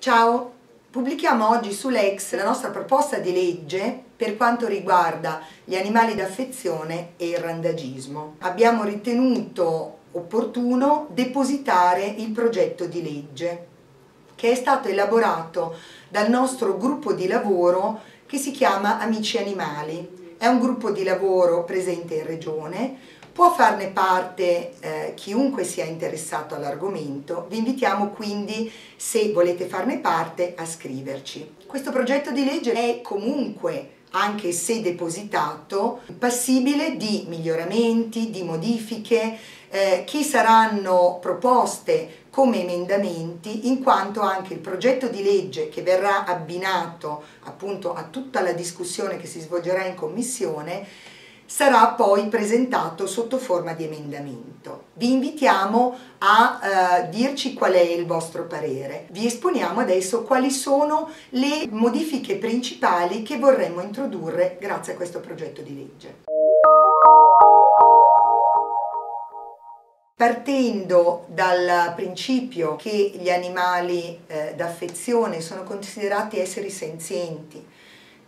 Ciao, pubblichiamo oggi sull'Ex la nostra proposta di legge per quanto riguarda gli animali d'affezione e il randagismo. Abbiamo ritenuto opportuno depositare il progetto di legge che è stato elaborato dal nostro gruppo di lavoro che si chiama Amici Animali. È un gruppo di lavoro presente in regione, può farne parte eh, chiunque sia interessato all'argomento, vi invitiamo quindi, se volete farne parte, a scriverci. Questo progetto di legge è comunque anche se depositato, passibile di miglioramenti, di modifiche eh, che saranno proposte come emendamenti in quanto anche il progetto di legge che verrà abbinato appunto a tutta la discussione che si svolgerà in commissione sarà poi presentato sotto forma di emendamento. Vi invitiamo a eh, dirci qual è il vostro parere. Vi esponiamo adesso quali sono le modifiche principali che vorremmo introdurre grazie a questo progetto di legge. Partendo dal principio che gli animali eh, d'affezione sono considerati esseri senzienti,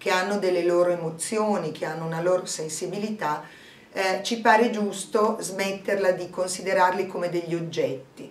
che hanno delle loro emozioni, che hanno una loro sensibilità, eh, ci pare giusto smetterla di considerarli come degli oggetti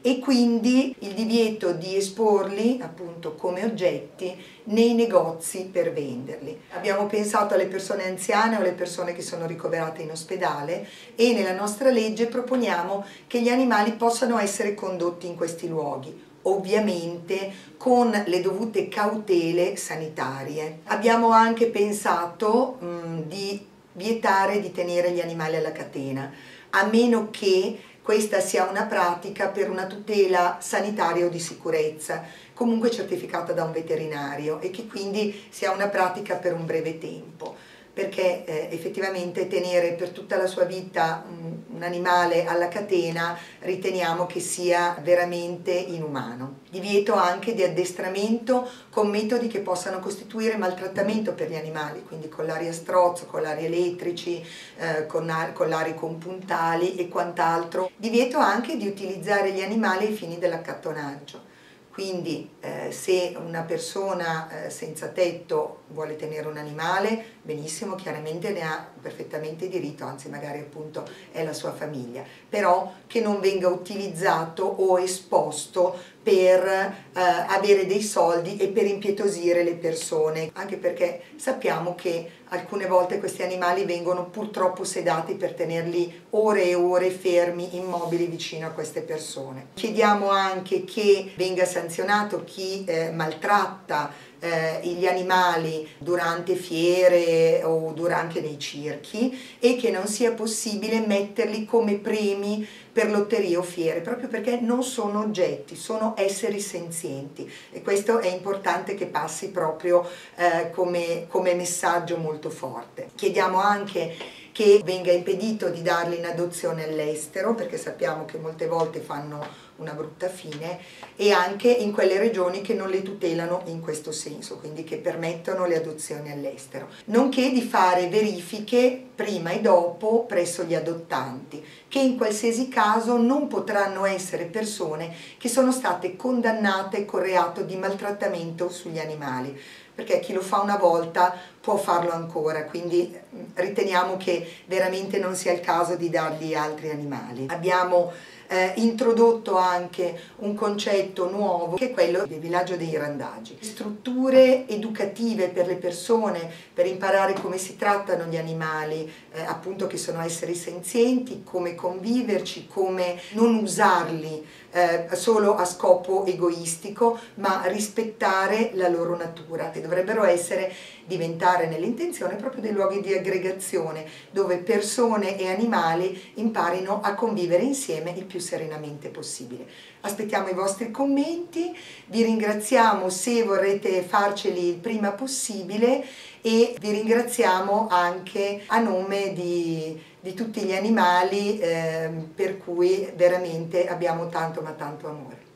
e quindi il divieto di esporli appunto come oggetti nei negozi per venderli. Abbiamo pensato alle persone anziane o alle persone che sono ricoverate in ospedale e nella nostra legge proponiamo che gli animali possano essere condotti in questi luoghi ovviamente con le dovute cautele sanitarie. Abbiamo anche pensato mh, di vietare di tenere gli animali alla catena, a meno che questa sia una pratica per una tutela sanitaria o di sicurezza, comunque certificata da un veterinario e che quindi sia una pratica per un breve tempo perché eh, effettivamente tenere per tutta la sua vita un, un, animale alla catena riteniamo che sia veramente inumano. Divieto anche di addestramento con metodi che possano costituire maltrattamento per gli animali, quindi collari a strozzo, collari elettrici, eh, collari con puntali e quant'altro. Divieto anche di utilizzare gli animali ai fini dell'accattonaggio quindi eh, se una persona eh, senza tetto vuole tenere un animale, benissimo, chiaramente ne ha perfettamente diritto, anzi magari appunto è la sua famiglia, però che non venga utilizzato o esposto per eh, avere dei soldi e per impietosire le persone, anche perché sappiamo che alcune volte questi animali vengono purtroppo sedati per tenerli ore e ore fermi, immobili vicino a queste persone. Chiediamo anche che venga sanzionato chi eh, maltratta eh, gli animali durante fiere o durante nei circhi e che non sia possibile metterli come premi per lotterie o fiere, proprio perché non sono oggetti, sono esseri senzienti e questo è importante che passi proprio eh, come, come messaggio molto forte. Chiediamo anche che venga impedito di darli in adozione all'estero perché sappiamo che molte volte fanno una brutta fine e anche in quelle regioni che non le tutelano in questo senso, quindi che permettono le adozioni all'estero, nonché di fare verifiche prima e dopo presso gli adottanti, che in qualsiasi caso non potranno essere persone che sono state condannate con reato di maltrattamento sugli animali, perché chi lo fa una volta può farlo ancora, quindi mm, riteniamo che veramente non sia il caso di dargli altri animali. Abbiamo eh, introdotto anche un concetto nuovo che è quello del villaggio dei randaggi. Strutture educative per le persone per imparare come si trattano gli animali, eh, appunto che sono esseri senzienti, come conviverci, come non usarli eh, solo a scopo egoistico, ma rispettare la loro natura, che dovrebbero essere, diventare nell'intenzione proprio dei luoghi di aggregazione, dove persone e animali imparino a convivere insieme il più serenamente possibile. Aspettiamo i vostri commenti, vi ringraziamo se vorrete farceli il prima possibile e vi ringraziamo anche a nome di, di tutti gli animali eh, per cui veramente abbiamo tanto ma tanto amore.